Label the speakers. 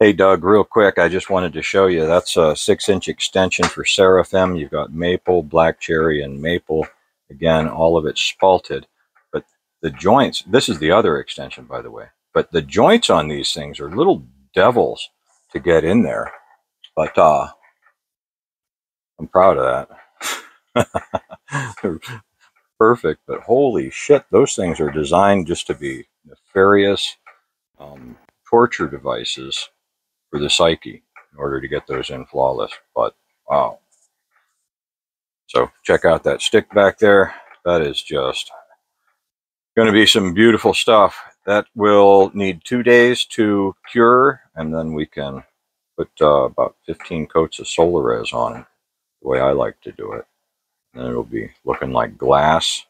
Speaker 1: Hey Doug, real quick, I just wanted to show you that's a six inch extension for Seraphim. You've got maple, black cherry, and maple. Again, all of it spalted. But the joints, this is the other extension, by the way. But the joints on these things are little devils to get in there. But uh, I'm proud of that. Perfect, but holy shit, those things are designed just to be nefarious um, torture devices for the psyche in order to get those in flawless. But wow. So check out that stick back there. That is just going to be some beautiful stuff. That will need two days to cure, and then we can put uh, about 15 coats of Solarez on it, the way I like to do it. And it'll be looking like glass